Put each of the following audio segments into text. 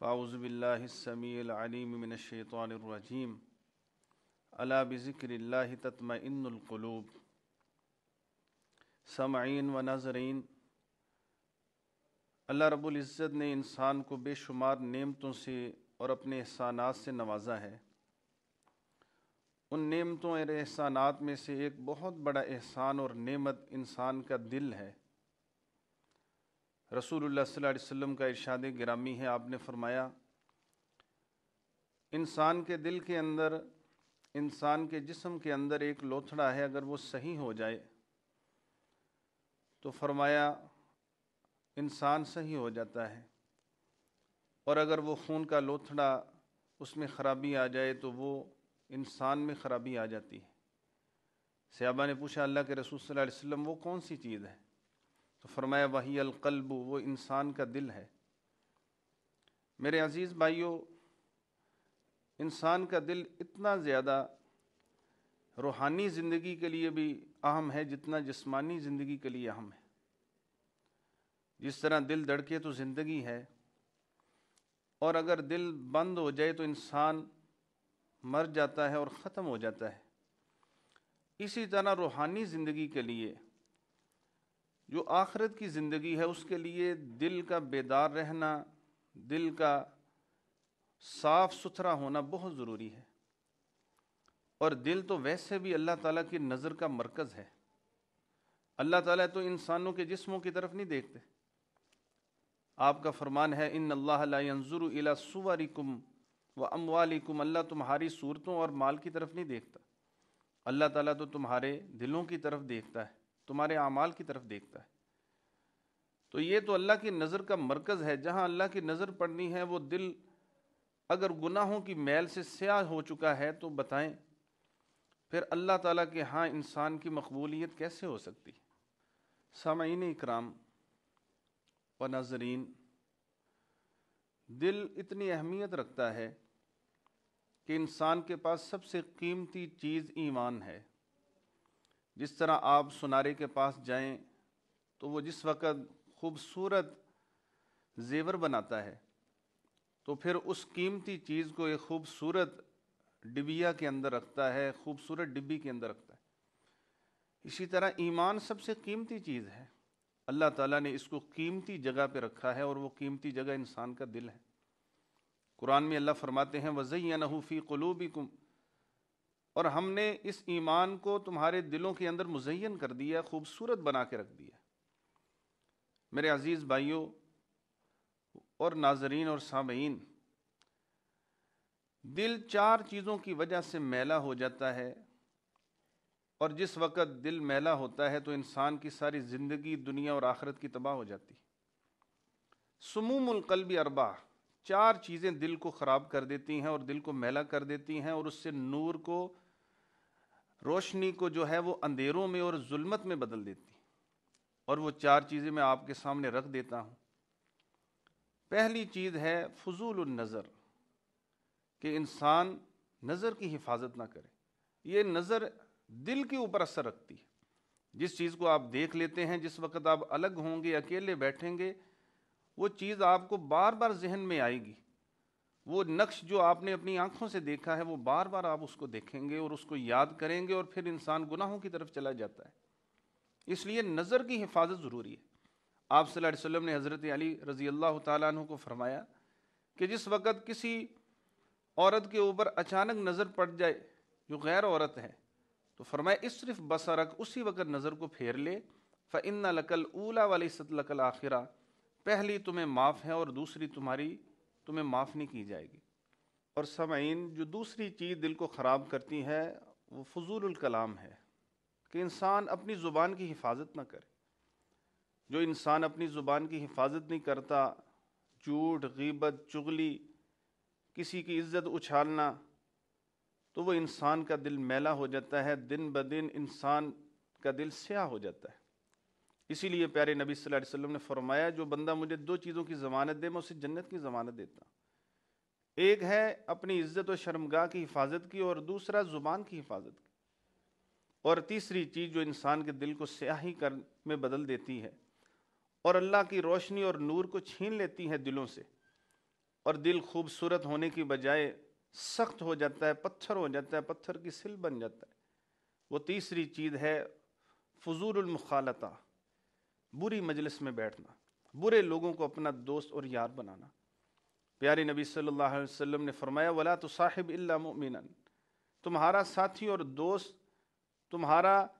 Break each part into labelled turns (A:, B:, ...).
A: फ़ाउज़बिल्लासमीमिनशैतरजीम अला बज़िक्र तत्मक़लूब समैन व नज़रीन। अल्लाह रब्ज़त ने इंसान को बेशुमार नेमतों से और अपने एहसानात से नवाजा है। उन नेमतों और एहसानात में से एक बहुत बड़ा एहसान और नेमत इंसान का दिल है। अलैहि वसल्लम का इरशाद गिरामी है, आपने फरमाया, इंसान के दिल के अंदर, इंसान के जिस्म के अंदर एक लोथड़ा है, अगर वो सही हो जाए तो फरमाया, इंसान सही हो जाता है। और अगर वो खून का लोथड़ा उसमें ख़राबी आ जाए तो वो इंसान में ख़राबी आ जाती है। सहाबा ने पूछा, अल्लाह के रसूल सल्लल्लाहु अलैहि वसल्लम, वो कौन सी चीज़ है? तो फरमाया, वही अलकल्ब, वो इंसान का दिल है। मेरे अज़ीज़ भाइयों, इंसान का दिल इतना ज़्यादा रूहानी ज़िंदगी के लिए भी अहम है, जितना जिस्मानी ज़िंदगी के लिए अहम है। जिस तरह दिल धड़के तो ज़िंदगी है, और अगर दिल बंद हो जाए तो इंसान मर जाता है और ख़त्म हो जाता है। इसी तरह रूहानी ज़िंदगी के लिए जो आखरत की ज़िंदगी है, उसके लिए दिल का बेदार रहना, दिल का साफ़ सुथरा होना बहुत ज़रूरी है। और दिल तो वैसे भी अल्लाह ताला की नज़र का मरकज़ है। अल्लाह ताला तो इंसानों के जिस्मों की तरफ़ नहीं देखते। आपका फरमान है इन इला सुवरिकुम व अमवालिकुम अल्लाह तुम्हारी सूरतों और माल की तरफ़ नहीं देखता। अल्लाह ताला तो तुम्हारे दिलों की तरफ़ देखता है। तुम्हारे अमाल की तरफ़ देखता है। तो ये तो अल्लाह की नज़र का मरकज़ है। जहाँ अल्लाह की नज़र पड़नी है, वो दिल अगर गुनाहों की मैल से स्याह हो चुका है तो बताएँ, फिर अल्लाह ताला के हाँ इंसान की मकबूलियत कैसे हो सकती सामीन इकराम व नाजरीन, दिल इतनी अहमियत रखता है कि इंसान के पास सबसे कीमती चीज़ ईमान है। जिस तरह आप सुनारे के पास जाएँ तो वो जिस वक़्त खूबसूरत जेवर बनाता है तो फिर उस कीमती चीज़ को एक खूबसूरत डिबिया के अंदर रखता है, खूबसूरत डिब्बी के अंदर रखता है। इसी तरह ईमान सबसे कीमती चीज़ है। अल्लाह ताला ने इसको कीमती जगह पे रखा है और वो कीमती जगह इंसान का दिल है। कुरान में अल्लाह फरमाते हैं वज़ैया नहूफ़ी कलूबिकुम और हमने इस ईमान को तुम्हारे दिलों के अंदर मुजयन कर दिया, खूबसूरत बना के रख दिया। मेरे अज़ीज़ भाइयों और नाजरीन और सामीन दिल चार चीज़ों की वजह से मैला हो जाता है और जिस वक़्त दिल मैला होता है तो इंसान की सारी ज़िंदगी, दुनिया और आखिरत की तबाह हो जाती। समूमकल्बी अरबा, चार चीज़ें दिल को ख़राब कर देती हैं और दिल को मैला कर देती हैं और उससे नूर को रोशनी को जो है वो अंधेरों में और जुल्मत में बदल देती और वो चार चीज़ें मैं आपके सामने रख देता हूँ। पहली चीज़ है फजूल नज़र, कि इंसान नज़र की हिफाजत ना करे। ये नज़र दिल के ऊपर असर रखती है। जिस चीज़ को आप देख लेते हैं, जिस वक्त आप अलग होंगे, अकेले बैठेंगे, वो चीज़ आपको बार बार जहन में आएगी। वो नक्श जो आपने अपनी आँखों से देखा है, वो बार बार आप उसको देखेंगे और उसको याद करेंगे और फिर इंसान गुनाहों की तरफ़ चला जाता है। इसलिए नज़र की हिफाजत ज़रूरी है। आप सल्लल्लाहु अलैहि वसल्लम ने हज़रत अली रज़ी अल्लाह तु को फरमाया कि जिस वक़्त किसी औरत के ऊपर अचानक नज़र पड़ जाए, जो गैर औरत है तो फरमाया इस सिर्फ़ बसरक, उसी वक़्त नज़र को फेर ले। फ़िन लकल ऊला वाली लकल आखिरा। पहली तुम्हें माफ़ है और दूसरी तुम्हारी तुम्हें माफ़ नहीं की जाएगी। और समईन जो दूसरी चीज़ दिल को ख़राब करती है, वो फजूल कलाम है, कि इंसान अपनी ज़ुबान की हिफाजत ना करे। जो इंसान अपनी ज़ुबान की हिफाजत नहीं करता, झूठ, गीबत, चुगली, किसी की इज़्ज़त उछालना तो वो इंसान का दिल मैला हो जाता है, दिन ब दिन इंसान का दिल स्याह हो जाता है। इसीलिए प्यारे नबी सल्लल्लाहु अलैहि वसल्लम ने फरमाया, जो बंदा मुझे दो चीज़ों की ज़मानत दे, मैं उसे जन्नत की ज़मानत देता एक है अपनी इज़्ज़त और शर्मगाह की हिफाजत की, और दूसरा ज़ुबान की हिफाजत की। और तीसरी चीज़ जो इंसान के दिल को स्याही कर में बदल देती है, और अल्लाह की रोशनी और नूर को छीन लेती है दिलों से, और दिल खूबसूरत होने की बजाय सख्त हो जाता है, पत्थर हो जाता है, पत्थर की सिल बन जाता है। वो तीसरी चीज़ है फजूरमखालता बुरी मजलिस में बैठना, बुरे लोगों को अपना दोस्त और यार बनाना। प्यारे नबी सल्लल्लाहु अलैहि वसल्लम ने फरमाया, वला तो साहिब इल्ला मुमिनन। तुम्हारा साथी और दोस्त, तुम्हारा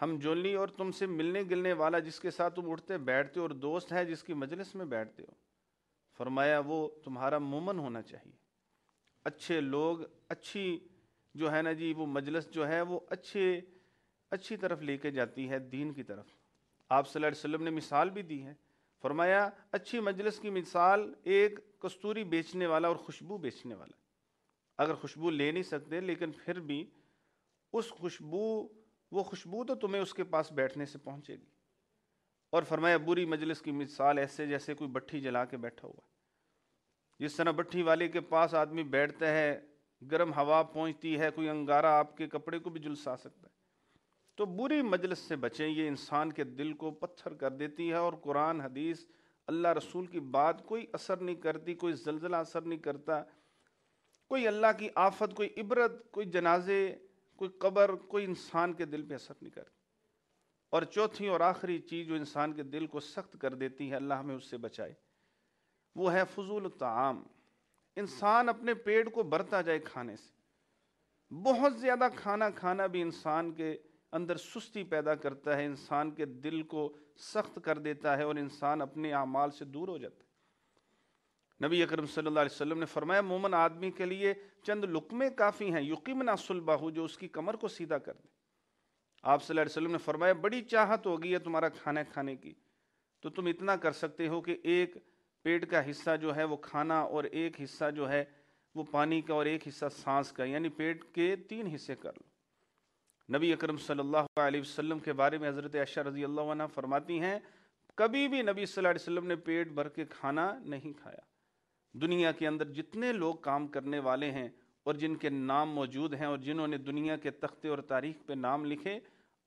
A: हम जोली और तुमसे मिलने गिलने वाला जिसके साथ तुम उठते बैठते हो और दोस्त है जिसकी मजलिस में बैठते हो। फरमाया, वो तुम्हारा मोमन होना चाहिए। अच्छे लोग, अच्छी जो है ना जी, वो मजलिस जो है वो अच्छे, अच्छी तरफ़ लेके जाती है, दीन की तरफ़। आप वसल्लम ने मिसाल भी दी है। फरमाया, अच्छी मजलिस की मिसाल एक कस्तूरी बेचने वाला और खुशबू बेचने वाला। अगर खुशबू ले नहीं सकते, लेकिन फिर भी उस खुशबू, वो खुशबू तो तुम्हें उसके पास बैठने से पहुंचेगी। और फरमाया, बुरी मजलिस की मिसाल ऐसे जैसे कोई भट्ठी जला के बैठा हुआ जिस तरह भट्ठी वाले के पास आदमी बैठता है, गर्म हवा पहुँचती है, कोई अंगारा आपके कपड़े को भी जुलसा सकता है। तो बुरी मजलिस से बचें। ये इंसान के दिल को पत्थर कर देती है और कुरान, हदीस, अल्लाह रसूल की बात कोई असर नहीं करती, कोई जलजला असर नहीं करता। कोई अल्लाह की आफत, कोई इबरत, कोई जनाजे, कोई कब्र, कोई इंसान के दिल पे असर नहीं करती। और चौथी और आखिरी चीज़ जो इंसान के दिल को सख्त कर देती है, अल्लाह हमें उससे बचाए, वो है फजूल ताम। इंसान अपने पेट को भरता जाए खाने से। बहुत ज़्यादा खाना खाना भी इंसान के अंदर सुस्ती पैदा करता है, इंसान के दिल को सख्त कर देता है और इंसान अपने अमाल से दूर हो जाता है। नबी अकरम सल्लल्लाहु अलैहि वसल्लम ने फरमाया, मोमन आदमी के लिए चंद लुकमे काफ़ी हैं, युकिमना सुलबाहू, जो उसकी कमर को सीधा कर दे। आप सल्लल्लाहु अलैहि वसल्लम ने फरमाया, बड़ी चाहत होगी है तुम्हारा खाना खाने की। तो तुम इतना कर सकते हो कि एक पेट का हिस्सा जो है वो खाना और एक हिस्सा जो है वो पानी का और एक हिस्सा सांस का, यानी पेट के तीन हिस्से कर लो। नबी अकरम सल्लल्लाहु अलैहि वसल्लम के बारे में हज़रत आयशा रज़ी अल्लाह फरमाती हैं, कभी भी नबी सल्लल्लाहु अलैहि वसल्लम ने पेट भर के खाना नहीं खाया। दुनिया के अंदर जितने लोग काम करने वाले हैं और जिनके नाम मौजूद हैं और जिन्होंने दुनिया के तख्ते और तारीख पे नाम लिखे,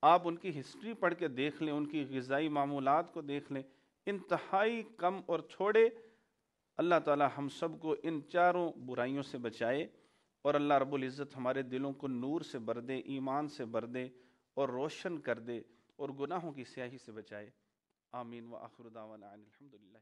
A: आप उनकी हिस्ट्री पढ़ के देख लें, उनकी गज़ाई मामूलात को देख लें। इंतहाई कम और छोड़े, अल्लाह ताला हम सबको इन चारों बुराइयों से बचाए। और अल्लाह रब्बुल इज़्ज़त हमारे दिलों को नूर से भर दे, ईमान से भर दे और रोशन कर दे और गुनाहों की स्याही से बचाए। आमीन व आखिर दावाना अलहमदिल्ला